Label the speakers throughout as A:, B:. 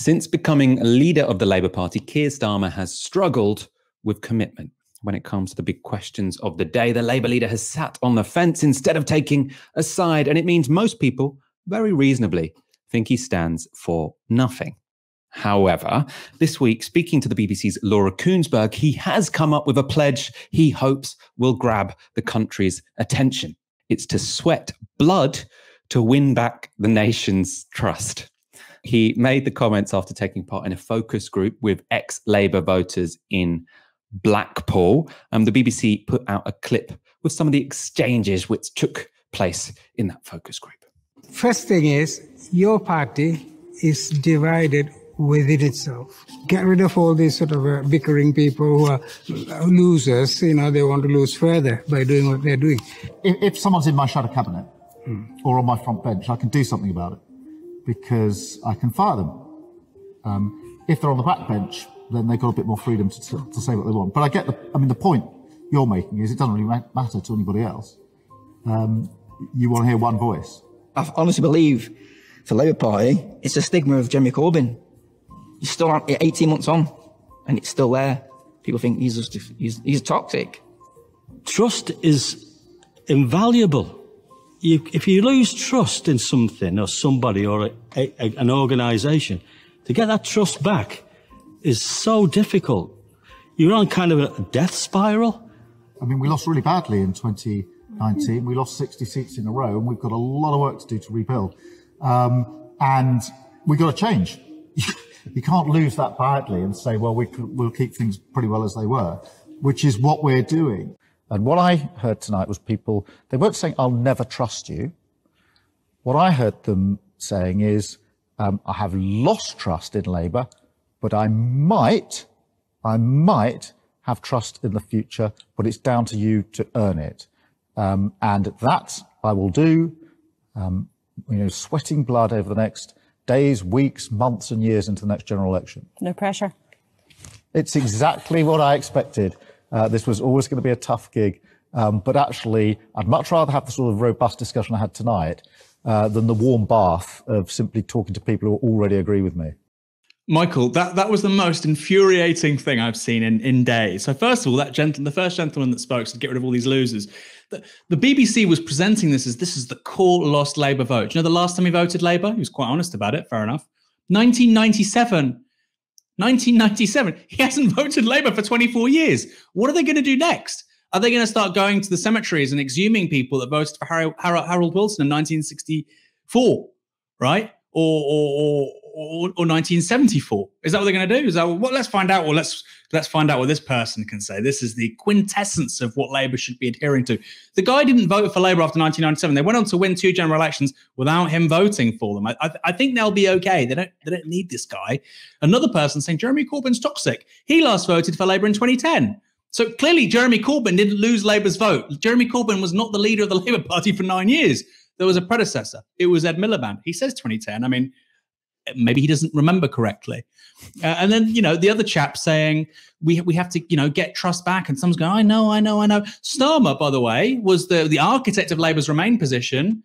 A: Since becoming a leader of the Labour Party, Keir Starmer has struggled with commitment. When it comes to the big questions of the day, the Labour leader has sat on the fence instead of taking a side. And it means most people, very reasonably, think he stands for nothing. However, this week, speaking to the BBC's Laura Kuenssberg, he has come up with a pledge he hopes will grab the country's attention. It's to sweat blood to win back the nation's trust. He made the comments after taking part in a focus group with ex Labour voters in Blackpool. Um, the BBC put out a clip with some of the exchanges which took place in that focus group.
B: First thing is, your party is divided within itself. Get rid of all these sort of uh, bickering people who are losers. You know, they want to lose further by doing what they're doing.
C: If, if someone's in my shadow cabinet mm. or on my front bench, I can do something about it because I can fire them. Um, if they're on the back bench, then they've got a bit more freedom to, to, to, say what they want. But I get the, I mean, the point you're making is it doesn't really matter to anybody else. Um, you want to hear one voice.
D: I honestly believe for Labour Party, it's a stigma of Jeremy Corbyn. He's still 18 months on, and it's still there. People think he's just he's, he's toxic.
E: Trust is invaluable. You, if you lose trust in something or somebody or a, a, an organisation, to get that trust back is so difficult. You're on kind of a death spiral.
C: I mean, we lost really badly in 2019. We lost 60 seats in a row, and we've got a lot of work to do to rebuild. Um, and we've got to change. you can't lose that badly and say, well, we will keep things pretty well as they were, which is what we're doing. And what I heard tonight was people, they weren't saying, I'll never trust you. What I heard them saying is, um, I have lost trust in Labour but I might, I might have trust in the future, but it's down to you to earn it. Um, and that I will do, um, you know, sweating blood over the next days, weeks, months, and years into the next general election.
F: No pressure.
C: It's exactly what I expected. Uh, this was always going to be a tough gig. Um, but actually, I'd much rather have the sort of robust discussion I had tonight uh, than the warm bath of simply talking to people who already agree with me.
G: Michael, that, that was the most infuriating thing I've seen in, in days. So first of all, that gentleman, the first gentleman that spoke to get rid of all these losers, the, the BBC was presenting this as this is the core lost Labour vote. You know, the last time he voted Labour, he was quite honest about it. Fair enough. 1997. 1997. He hasn't voted Labour for 24 years. What are they going to do next? Are they going to start going to the cemeteries and exhuming people that voted for Harold, Harold Wilson in 1964, right? Or or, or, or or, or 1974? Is that what they're going to do? Is that what? Let's find out. Well, let's let's find out what this person can say. This is the quintessence of what Labour should be adhering to. The guy didn't vote for Labour after 1997. They went on to win two general elections without him voting for them. I, I, I think they'll be okay. They don't they don't need this guy. Another person saying Jeremy Corbyn's toxic. He last voted for Labour in 2010. So clearly, Jeremy Corbyn didn't lose Labour's vote. Jeremy Corbyn was not the leader of the Labour Party for nine years. There was a predecessor. It was Ed Miliband. He says 2010. I mean, maybe he doesn't remember correctly. Uh, and then, you know, the other chap saying we we have to, you know, get trust back. And someone's going, I know, I know, I know. Starmer, by the way, was the, the architect of Labour's Remain position.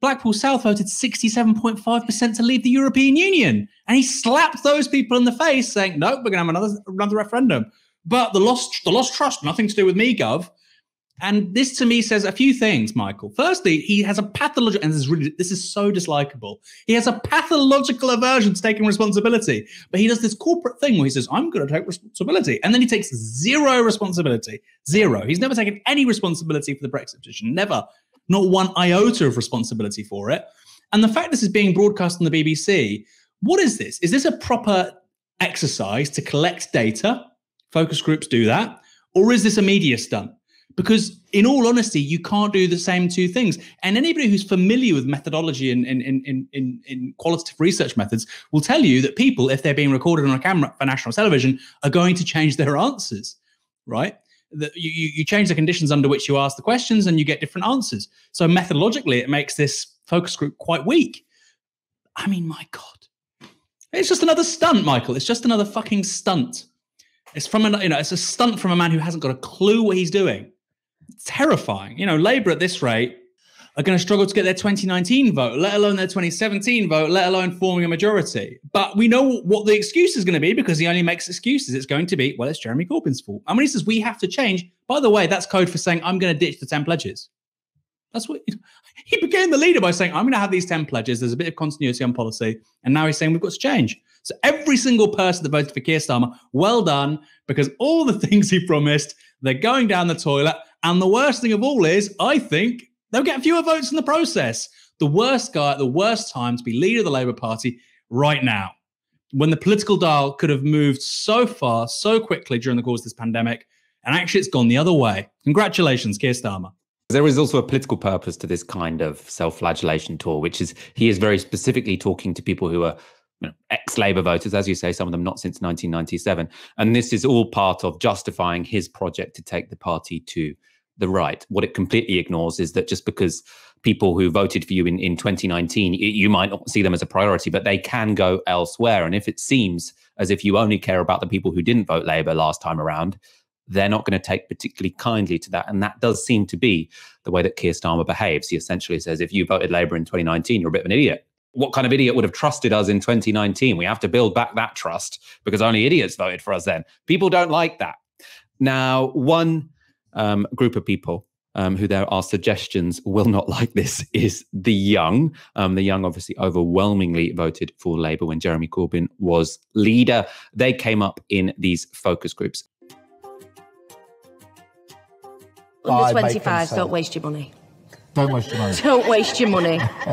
G: Blackpool South voted 67.5% to leave the European Union. And he slapped those people in the face saying, no, we're going to have another, another referendum. But the lost, the lost trust, nothing to do with me, Gov. And this to me says a few things, Michael. Firstly, he has a pathological, and this is really, this is so dislikable. He has a pathological aversion to taking responsibility, but he does this corporate thing where he says, I'm going to take responsibility. And then he takes zero responsibility. Zero. He's never taken any responsibility for the Brexit petition. Never. Not one iota of responsibility for it. And the fact this is being broadcast on the BBC, what is this? Is this a proper exercise to collect data? Focus groups do that. Or is this a media stunt? Because in all honesty you can't do the same two things. And anybody who's familiar with methodology and in, in, in, in, qualitative research methods will tell you that people if they're being recorded on a camera for national television are going to change their answers right? You, you change the conditions under which you ask the questions and you get different answers. So methodologically it makes this focus group quite weak. I mean my god. It's just another stunt michael. It's just another fucking stunt. It's from an you know it's a stunt from a man who hasn't got a clue what he's doing terrifying. You know, Labour at this rate, are going to struggle to get their 2019 vote, let alone their 2017 vote, let alone forming a majority. But we know what the excuse is going to be because he only makes excuses. It's going to be, well, it's Jeremy Corbyn's fault. And when he says we have to change, by the way, that's code for saying I'm going to ditch the 10 pledges. That's what he became the leader by saying, I'm going to have these 10 pledges. There's a bit of continuity on policy. And now he's saying we've got to change. So every single person that voted for Keir Starmer, well done, because all the things he promised, they're going down the toilet. And the worst thing of all is, I think they'll get fewer votes in the process. The worst guy at the worst time to be leader of the Labour Party right now, when the political dial could have moved so far, so quickly during the course of this pandemic. And actually, it's gone the other way. Congratulations, Keir Starmer.
A: There is also a political purpose to this kind of self-flagellation tour, which is he is very specifically talking to people who are you know, ex-Labour voters, as you say, some of them not since 1997, and this is all part of justifying his project to take the party to the right. What it completely ignores is that just because people who voted for you in, in 2019, you might not see them as a priority, but they can go elsewhere. And if it seems as if you only care about the people who didn't vote Labour last time around, they're not going to take particularly kindly to that. And that does seem to be the way that Keir Starmer behaves. He essentially says, if you voted Labour in 2019, you're a bit of an idiot. What kind of idiot would have trusted us in 2019? We have to build back that trust because only idiots voted for us then. People don't like that. Now, one um, group of people um, who there are suggestions will not like this is the young. Um, the young obviously overwhelmingly voted for Labour when Jeremy Corbyn was leader. They came up in these focus groups.
F: Under 25, don't waste your money.
C: Don't waste your money.
F: Don't waste your money.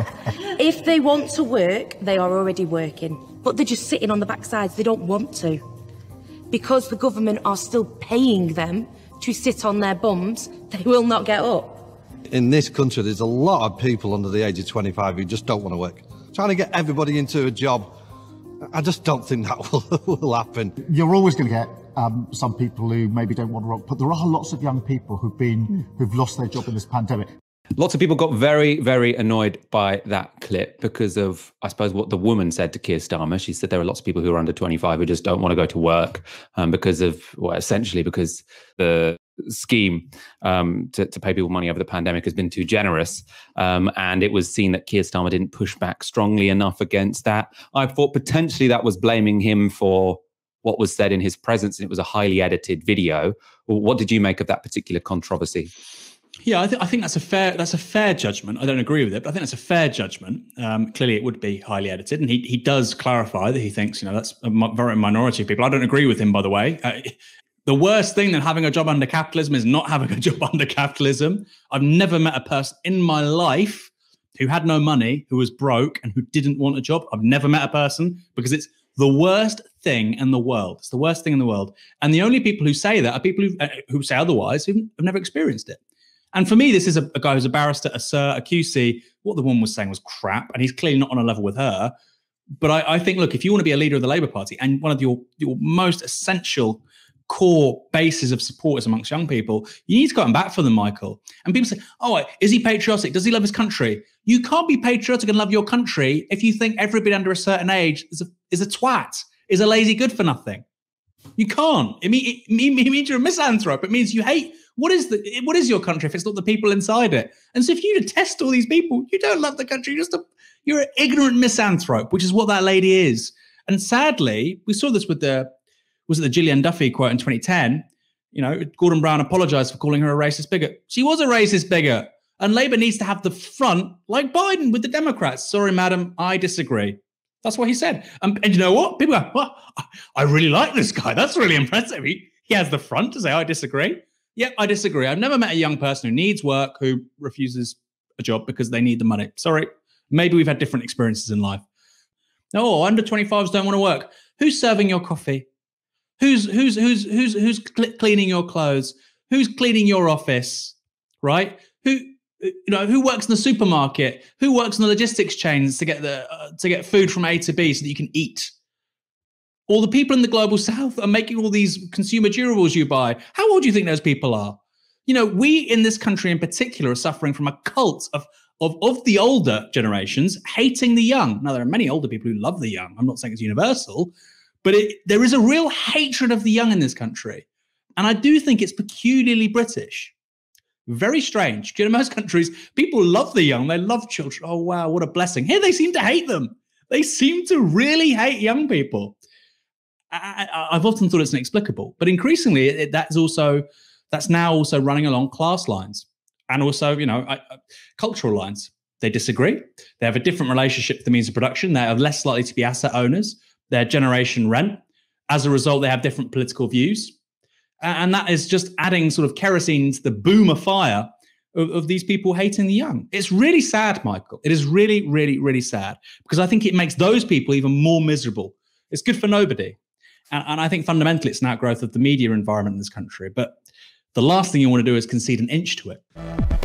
F: if they want to work, they are already working. But they're just sitting on the backsides. They don't want to. Because the government are still paying them to sit on their bums, they will not get up.
H: In this country, there's a lot of people under the age of 25 who just don't want to work. Trying to get everybody into a job, I just don't think that will, will happen.
C: You're always going to get um, some people who maybe don't want to rock, but there are lots of young people who've been who've lost their job in this pandemic.
A: Lots of people got very, very annoyed by that clip because of, I suppose, what the woman said to Keir Starmer. She said there are lots of people who are under 25 who just don't want to go to work um, because of, well, essentially because the scheme um, to, to, pay people money over the pandemic has been too generous. Um, and it was seen that Keir Starmer didn't push back strongly enough against that. I thought potentially that was blaming him for what was said in his presence, and it was a highly edited video. What did you make of that particular controversy?
G: Yeah, I, th- I, think that's a fair that's a fair judgment. I don't agree with it, but I think that's a fair judgment. Um, clearly, it would be highly edited, and he he does clarify that he thinks you know that's a very minority of people. I don't agree with him, by the way. Uh, the worst thing than having a job under capitalism is not having a job under capitalism. I've never met a person in my life who had no money, who was broke, and who didn't want a job. I've never met a person because it's the worst thing in the world. It's the worst thing in the world, and the only people who say that are people who uh, who say otherwise who have never experienced it. And for me, this is a, a, guy who's a barrister, a sir, a QC. What the woman was saying was crap, and he's clearly not on a level with her. But I, I think, look, if you want to be a leader of the Labour Party and one of your, your most essential core bases of supporters amongst young people, you need to go and back for them, Michael. And people say, oh, is he patriotic? Does he love his country? You can't be patriotic and love your country if you think everybody under a certain age is a, is a twat, is a lazy good for nothing. You can't. It, mean, it, it means you're a misanthrope. It means you hate what is the what is your country if it's not the people inside it? And so if you detest all these people, you don't love the country. You're just a you're an ignorant misanthrope, which is what that lady is. And sadly, we saw this with the was it the Gillian Duffy quote in 2010? You know, Gordon Brown apologized for calling her a racist bigot. She was a racist bigot. And Labour needs to have the front like Biden with the Democrats. Sorry, madam, I disagree. That's what he said. And you know what? People go, well, I really like this guy. That's really impressive. He, he has the front to say, I disagree. Yeah, I disagree. I've never met a young person who needs work who refuses a job because they need the money. Sorry. Maybe we've had different experiences in life. No, under 25s don't want to work. Who's serving your coffee? Who's who's who's who's who's cleaning your clothes? Who's cleaning your office? Right? Who you know who works in the supermarket? Who works in the logistics chains to get the uh, to get food from A to B so that you can eat? Or the people in the global south are making all these consumer durables you buy. How old do you think those people are? You know, we in this country in particular are suffering from a cult of of, of the older generations hating the young. Now, there are many older people who love the young. I'm not saying it's universal, but it, there is a real hatred of the young in this country. And I do think it's peculiarly British. Very strange. You know, most countries, people love the young. They love children. Oh, wow, what a blessing. Here they seem to hate them. They seem to really hate young people. I, have often thought it's inexplicable, but increasingly it, that's also that's now also running along class lines and also, you know, cultural lines. They disagree. They have a different relationship to the means of production. They are less likely to be asset owners. They're generation rent. As a result, they have different political views. And that is just adding sort of kerosene to the boomer fire of, of, these people hating the young. It's really sad, Michael. It is really, really, really sad because I think it makes those people even more miserable. It's good for nobody. And, and I think fundamentally it's an outgrowth of the media environment in this country. But the last thing you want to do is concede an inch to it.